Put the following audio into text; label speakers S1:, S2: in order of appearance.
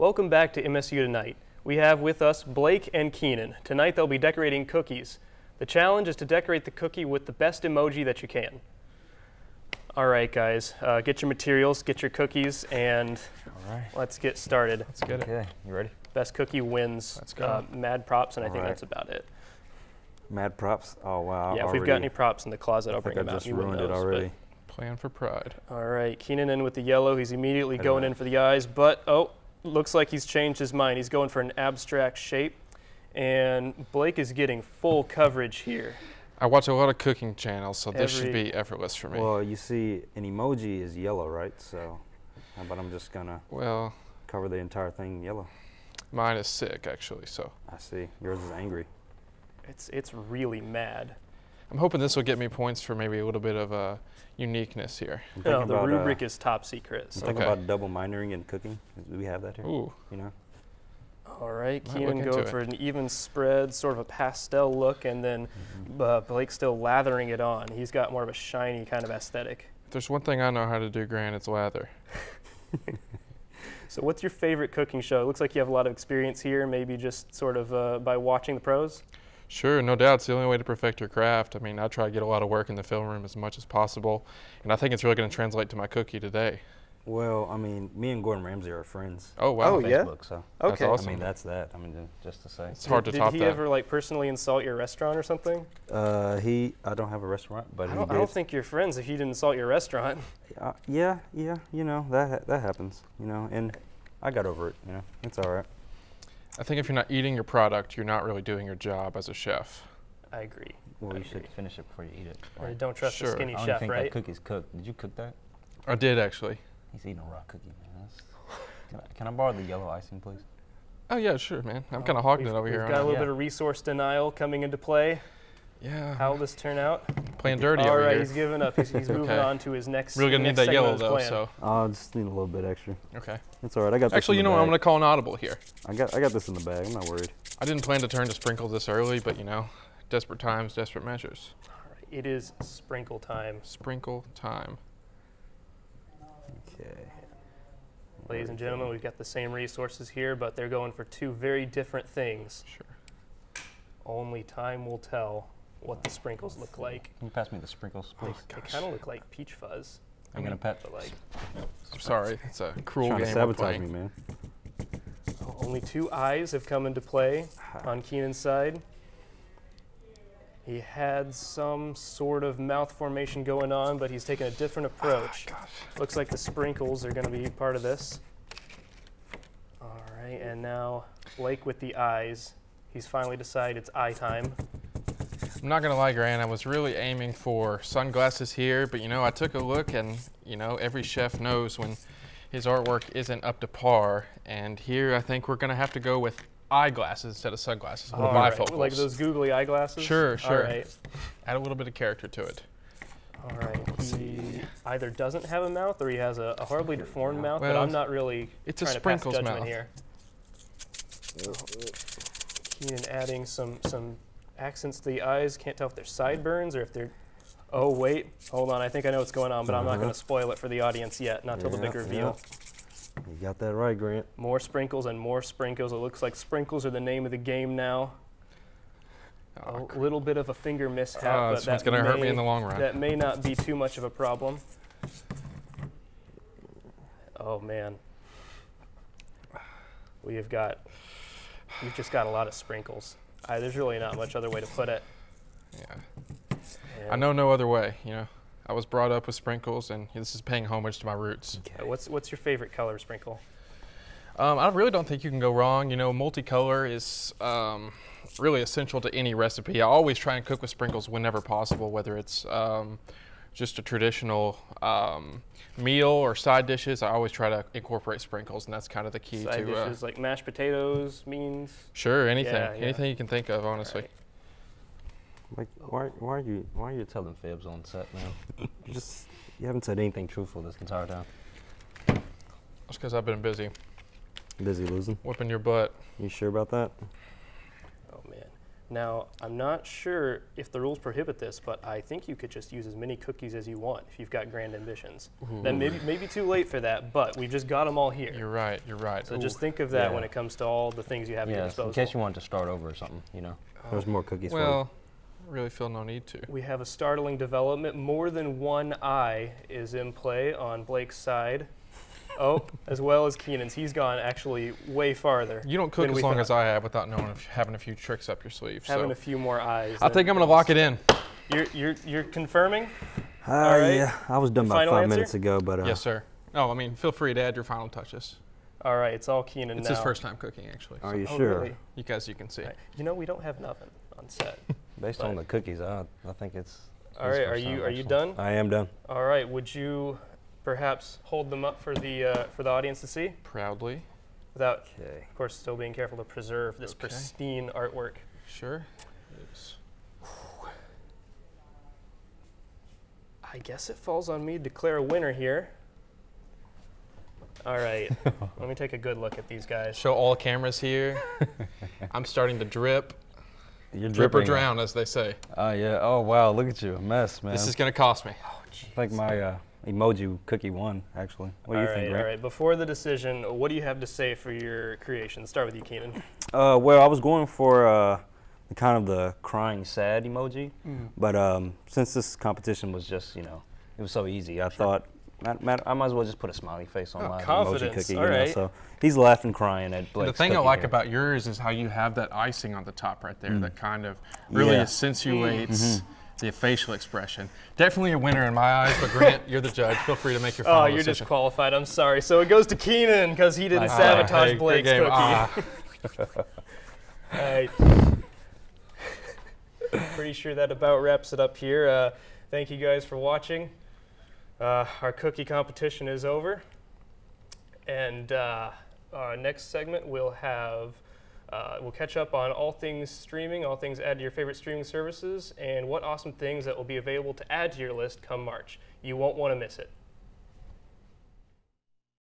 S1: Welcome back to MSU Tonight. We have with us Blake and Keenan. Tonight they'll be decorating cookies. The challenge is to decorate the cookie with the best emoji that you can. All right, guys, uh, get your materials, get your cookies, and
S2: All right.
S1: let's get started.
S2: Let's get it.
S3: Okay, you ready?
S1: Best cookie wins
S2: Let's go.
S1: Uh, mad props, and I
S3: All
S1: think
S3: right.
S1: that's about it.
S3: Mad props. Oh wow.
S1: yeah, if we've got any props in the closet, I'll
S3: I
S1: bring
S3: think
S1: them
S3: I
S1: out.
S3: just
S1: You win
S3: ruined it already.
S2: Plan for pride.
S1: All right, Keenan in with the yellow. He's immediately going
S3: away.
S1: in for the eyes, but oh, looks like he's changed his mind. He's going for an abstract shape, and Blake is getting full coverage here.
S2: I watch a lot of cooking channels, so this should be effortless for me.
S3: Well, you see, an emoji is yellow, right? So, how about I'm just gonna
S2: well,
S3: cover the entire thing yellow?
S2: mine is sick actually, so
S3: I see. Yours is angry.
S1: It's it's really mad.
S2: I'm hoping this will get me points for maybe a little bit of uh, uniqueness here.
S1: No, the
S3: about,
S1: rubric
S3: uh,
S1: is top secret.
S3: I'm
S1: So.
S3: thinking
S2: Okay.
S3: about double minoring in cooking. Do we have that here?
S2: Ooh,
S3: You know.
S1: All right,
S2: Might
S1: Keenan
S2: look
S1: going
S2: it.
S1: for an even spread, sort of a pastel look, and then
S3: Mm-hmm.
S1: uh, Blake's still lathering it on. He's got more of a shiny kind of aesthetic.
S2: if there's one thing I know how to do, Grant, it's lather.
S1: So, what's your favorite cooking show? It looks like you have a lot of experience here, maybe just sort of uh, by watching the pros.
S2: Sure, no doubt. It's the only way to perfect your craft. I mean, I try to get a lot of work in the film room as much as possible, and I think it's really going to translate to my cookie today.
S3: Well, I mean, me and Gordon Ramsay are friends.
S2: Oh wow,
S1: Oh,
S3: on
S1: yeah?
S3: Facebook, so
S2: That's
S1: Okay.
S2: awesome.
S3: I mean, that's that. I mean, just to say.
S2: it's hard to
S1: did,
S2: top
S1: did he
S2: that.
S1: ever like personally insult your restaurant or something?
S3: Uh, he. I don't have a restaurant, but
S1: I don't,
S3: did.
S1: I don't think you're friends if he didn't insult your restaurant.
S3: Uh, yeah, yeah. You know that that happens. You know, and I got over it. You know, it's all right.
S2: I think if you're not eating your product, you're not really doing your job as a chef.
S1: I agree.
S3: Well,
S1: I
S3: you should finish it before you eat it.
S1: Or don't trust
S2: Sure.
S1: the skinny
S3: I don't
S1: chef,
S3: think
S1: right?
S3: that cookie's cooked. Did you cook that?
S2: I did actually.
S3: He's eating a raw cookie, man. That's, can, I, can I borrow the yellow icing, please?
S2: Oh yeah, sure, man. I'm oh, kind of hogging it over
S1: we've
S2: here.
S1: got a little
S3: Yeah.
S1: bit of resource denial coming into play.
S2: I? Yeah.
S1: How will this turn out?
S2: Playing dirty
S1: All
S2: over
S1: right,
S2: here.
S1: he's giving up. He's, he's moving
S2: Okay.
S1: on to his next.
S2: Really gonna need that yellow though.
S1: plan.
S2: So
S3: I'll just need a little bit extra.
S2: okay.
S3: It's all right. I got this.
S2: Actually, you
S3: in
S2: know
S3: the
S2: what? I'm gonna call an audible here.
S3: I got I got this in the bag. I'm not worried.
S2: I didn't plan to turn to sprinkle this early, but you know, desperate times, desperate measures.
S1: All right, it is sprinkle time,
S2: Sprinkle time.
S3: Okay.
S1: ladies and gentlemen. We've got the same resources here, but they're going for two very different things.
S2: Sure.
S1: Only time will tell what the sprinkles look like.
S3: Can you pass me the sprinkles, please?
S2: Oh,
S1: They kind of look like peach fuzz,
S3: I'm gonna pet.
S1: but like
S2: I'm sorry. It's a cruel
S3: Trying to
S2: game we're
S3: sabotage
S2: playing.
S3: me, man.
S1: oh, only two eyes have come into play on Keenan's side. He had some sort of mouth formation going on, but he's taken a different ah, approach.
S2: Gosh.
S1: Looks like the sprinkles are going to be part of this. All right, and now Blake with the eyes. He's finally decided it's eye time.
S2: I'm not gonna lie, Grant. I was really aiming for sunglasses here, but you know, I took a look, and you know, every chef knows when his artwork isn't up to par. And here, I think we're gonna have to go with eyeglasses instead of sunglasses.
S1: All right,
S2: bifocals.
S1: Like those googly eyeglasses?
S2: Sure, sure.
S1: All right.
S2: Add a little bit of character to it.
S1: All right. He either doesn't have a mouth or he has a, a horribly deformed mouth, but I'm not really
S2: it's a
S1: trying to
S2: sprinkles
S1: pass judgment
S2: mouth.
S1: here. Keenan adding some some accents to the eyes. Can't tell if they're sideburns or if they're. Oh wait, hold on. I think I know what's going on, but I'm not
S3: Uh-huh.
S1: going to spoil it for the audience yet. Not till the
S3: Yeah,
S1: big reveal.
S3: You got that right, Grant.
S1: More sprinkles and more sprinkles. It looks like sprinkles are the name of the game now.
S2: Oh,
S1: A little bit of a finger mishap,
S2: Ah,
S1: but
S2: this one's
S1: that
S2: gonna hurt me in the long run.
S1: That may not be too much of a problem. Oh man, we have got we've just got a lot of sprinkles. Uh, there's really not much other way to put it.
S2: yeah. I know no other way. You know, I was brought up with sprinkles, and this is paying homage to my roots.
S1: uh, What's what's your favorite color sprinkle?
S2: Um, I really don't think you can go wrong. You know, multicolor is um, really essential to any recipe. I always try and cook with sprinkles whenever possible, whether it's um, just a traditional um, meal or side dishes. I always try to incorporate sprinkles, and that's kind of the key
S1: Side
S2: to. Uh,
S1: dishes like mashed potatoes, beans.
S2: sure, anything,
S1: Yeah, yeah.
S2: anything you can think of, honestly.
S1: Right.
S3: Like, why, why are you, why are you telling fibs on set, now? you just, you haven't said anything truthful this entire time.
S2: That's because I've been busy
S3: Busy losing.
S2: whipping your butt.
S3: You sure about that?
S1: Oh man, Now, I'm not sure if the rules prohibit this, but I think you could just use as many cookies as you want if you've got grand ambitions. Mm-hmm. Then maybe maybe too late for that, but we've just got them all here.
S2: You're right. You're right.
S1: so
S2: Ooh.
S1: just think of that
S3: Yeah.
S1: when it comes to all the things you have at your
S3: Yeah, in case you want to start over or something, you know. Oh. There's more cookies for you.
S2: well, I really feel no need to.
S1: We have a startling development. More than one eye is in play on Blake's side. Oh, as well as Keenan's. He's gone actually way farther.
S2: You don't cook as long
S1: thought.
S2: as I have without knowing if having a few tricks up your sleeve.
S1: Having
S2: so
S1: a few more eyes.
S2: I think I'm gonna lock it in.
S1: You're, you're, you're confirming?
S3: Uh,
S1: right.
S3: Yeah, I was done about five
S1: answer?
S3: minutes ago, but uh,
S2: Yes, sir. No, I mean, feel free to add your final touches.
S1: All right, it's all Keenan
S2: It's
S1: now.
S2: It's his first time cooking, actually.
S3: are
S2: so
S3: you
S1: Oh,
S3: sure?
S1: really?
S2: You guys, you can see.
S1: Right. You know, we don't have an oven on set.
S3: Based on the cookies, I, I think it's.
S1: All
S3: his
S1: right, are you
S3: time,
S1: are you done?
S3: I am done.
S1: All right, would you perhaps hold them up for the uh, for the audience to see,
S2: Proudly.
S1: without,
S3: Okay.
S1: of course, still being careful to preserve this
S2: Okay.
S1: pristine artwork?
S2: Sure. It's-
S1: I guess it falls on me to declare a winner here. All right, let me take a good look at these guys.
S2: Show all cameras here. I'm starting to drip.
S3: You're
S2: Drip or
S3: dripping.
S2: drown, as they say.
S3: Oh yeah. Oh wow. Look at you, a mess, man.
S2: This is gonna cost me.
S3: I think my uh, emoji cookie won. Actually. What do
S1: all
S3: you
S1: right,
S3: think,
S1: all
S3: Grant?
S1: right. Before the decision, what do you have to say for your creation? Start with you, Keenan.
S3: Uh, well, I was going for uh, kind of the crying sad emoji,
S1: Mm-hmm.
S3: but um, since this competition was just, you know, it was so easy, I thought matt- matt- I might as well just put a smiley face on
S1: Oh,
S3: my emoji cookie.
S1: all
S3: you know,
S1: right.
S3: so he's laughing, crying at
S2: And
S3: Blake's
S2: the thing I like
S3: here.
S2: about yours is how you have that icing on the top right there that kind of really
S3: Yeah.
S2: accentuates the facial expression. Definitely a winner in my eyes, but Grant, you're the judge. Feel free to make your final
S1: Oh, you're
S2: decision.
S1: disqualified. I'm sorry. So it goes to Keenan because he didn't
S3: Ah,
S1: sabotage
S2: hey,
S1: Blake's cookie.
S2: Ah.
S1: All right. Pretty sure that about wraps it up here. Uh, thank you guys for watching. Uh, our cookie competition is over. And uh, our next segment we'll have uh, we'll catch up on all things streaming, all things add to your favorite streaming services, and what awesome things that will be available to add to your list come March. You won't want to miss it.